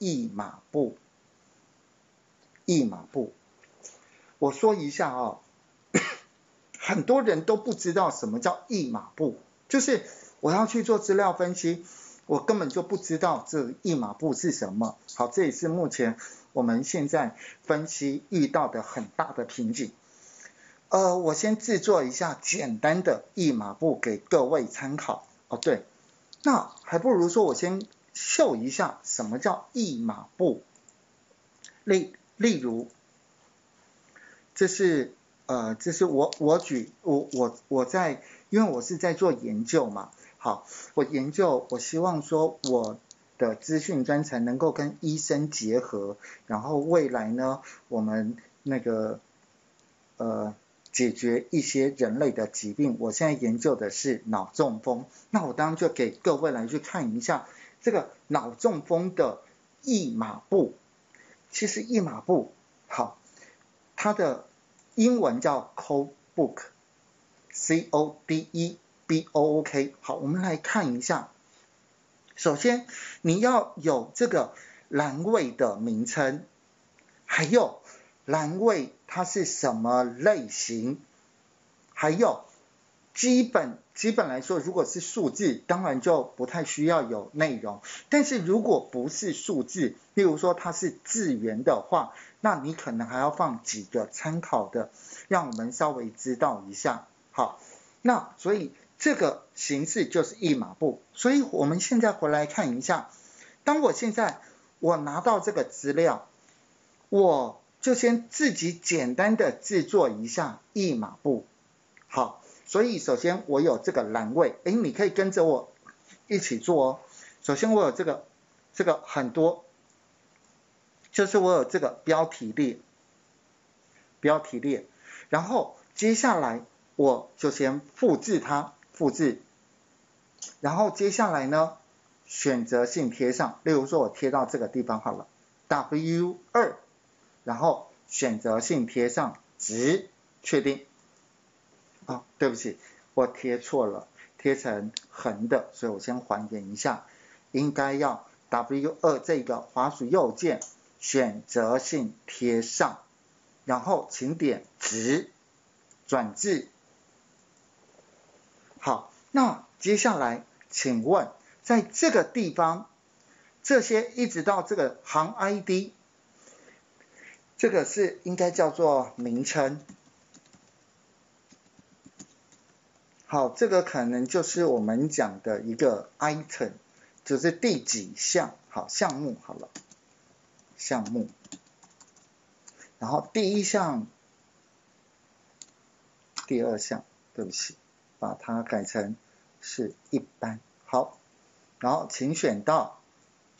一马步，一马步，我说一下啊，很多人都不知道什么叫一马步，就是我要去做资料分析，我根本就不知道这一马步是什么。好，这也是目前我们现在分析遇到的很大的瓶颈。呃，我先制作一下简单的一马步给各位参考。哦，对，那还不如说我先秀一下什么叫一马步。例例如，这是呃，这是我我举我我我在，因为我是在做研究嘛。好，我研究，我希望说我的资讯专才能够跟医生结合，然后未来呢，我们那个呃。解决一些人类的疾病，我现在研究的是脑中风，那我当然就给各位来去看一下这个脑中风的译码簿。其实译码簿好，它的英文叫 code book，C O D E B O O K。好，我们来看一下。首先你要有这个栏位的名称，还有。栏位它是什么类型？还有基本基本来说，如果是数字，当然就不太需要有内容。但是如果不是数字，例如说它是字源的话，那你可能还要放几个参考的，让我们稍微知道一下。好，那所以这个形式就是一码布。所以我们现在回来看一下，当我现在我拿到这个资料，我。就先自己简单的制作一下译码布，好，所以首先我有这个栏位，哎，你可以跟着我一起做哦。首先我有这个这个很多，就是我有这个标题列，标题列，然后接下来我就先复制它，复制，然后接下来呢选择性贴上，例如说我贴到这个地方好了，W 二。然后选择性贴上值，确定。啊，对不起，我贴错了，贴成横的，所以我先还原一下，应该要 W 二这个滑鼠右键选择性贴上，然后请点直转至。好，那接下来请问，在这个地方，这些一直到这个行 ID。这个是应该叫做名称，好，这个可能就是我们讲的一个 item，就是第几项，好，项目好了，项目，然后第一项，第二项，对不起，把它改成是一般，好，然后请选到，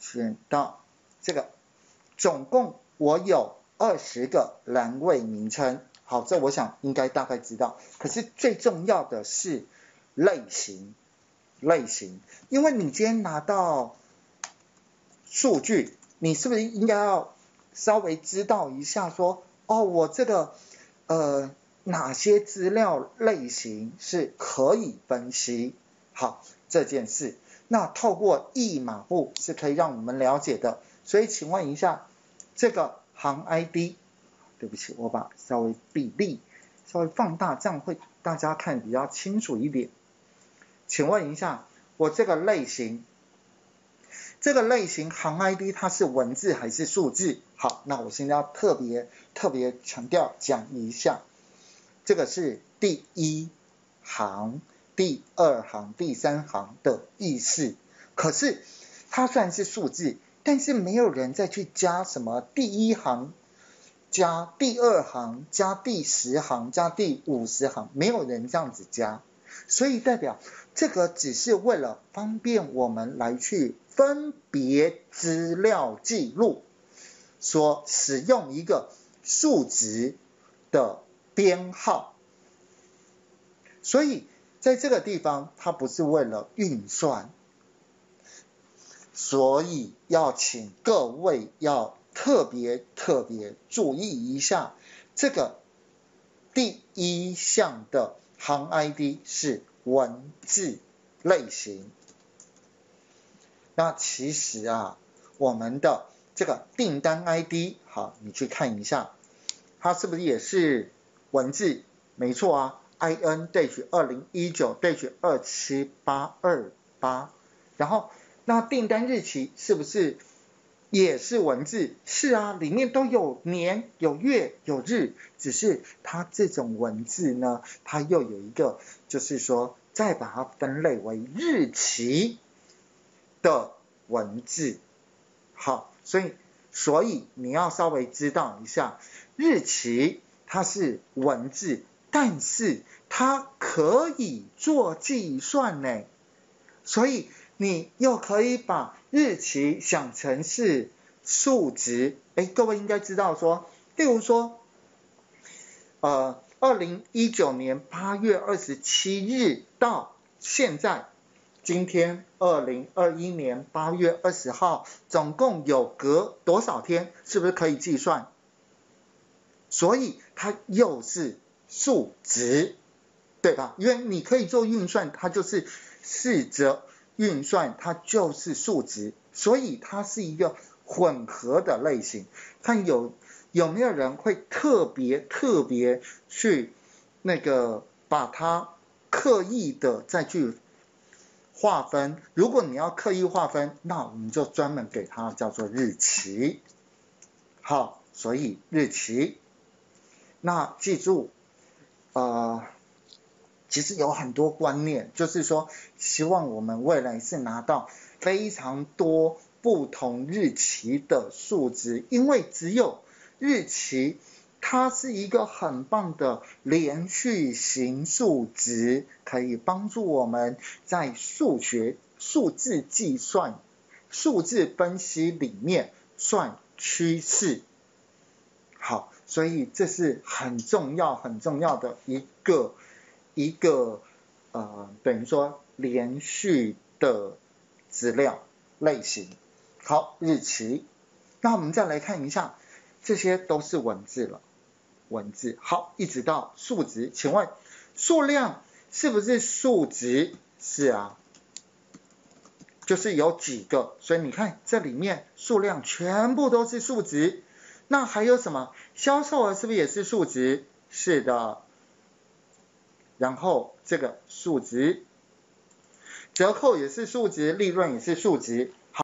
选到这个，总共我有。二十个栏位名称，好，这我想应该大概知道。可是最重要的是类型，类型，因为你今天拿到数据，你是不是应该要稍微知道一下，说哦，我这个呃哪些资料类型是可以分析？好，这件事，那透过译码簿是可以让我们了解的。所以请问一下，这个。行 ID，对不起，我把稍微比例稍微放大，这样会大家看比较清楚一点。请问一下，我这个类型，这个类型行 ID 它是文字还是数字？好，那我现在要特别特别强调讲一下，这个是第一行、第二行、第三行的意思。可是它算是数字。但是没有人再去加什么第一行加第二行加第十行加第五十行，没有人这样子加，所以代表这个只是为了方便我们来去分别资料记录，所使用一个数值的编号，所以在这个地方它不是为了运算。所以要请各位要特别特别注意一下，这个第一项的行 ID 是文字类型。那其实啊，我们的这个订单 ID，好，你去看一下，它是不是也是文字？没错啊，IN dash 二零一九 dash 二七八二八，然后那订单日期是不是也是文字？是啊，里面都有年、有月、有日，只是它这种文字呢，它又有一个，就是说再把它分类为日期的文字。好，所以所以你要稍微知道一下，日期它是文字。但是它可以做计算呢，所以你又可以把日期想成是数值。哎，各位应该知道说，例如说，呃，二零一九年八月二十七日到现在，今天二零二一年八月二十号，总共有隔多少天？是不是可以计算？所以它又是。数值，对吧？因为你可以做运算，它就是四则运算，它就是数值，所以它是一个混合的类型。看有有没有人会特别特别去那个把它刻意的再去划分。如果你要刻意划分，那我们就专门给它叫做日期。好，所以日期，那记住。呃，其实有很多观念，就是说，希望我们未来是拿到非常多不同日期的数值，因为只有日期，它是一个很棒的连续型数值，可以帮助我们在数学、数字计算、数字分析里面算趋势。好。所以这是很重要很重要的一个一个呃等于说连续的资料类型。好，日期。那我们再来看一下，这些都是文字了，文字。好，一直到数值，请问数量是不是数值？是啊，就是有几个，所以你看这里面数量全部都是数值。那还有什么？销售额是不是也是数值？是的。然后这个数值，折扣也是数值，利润也是数值。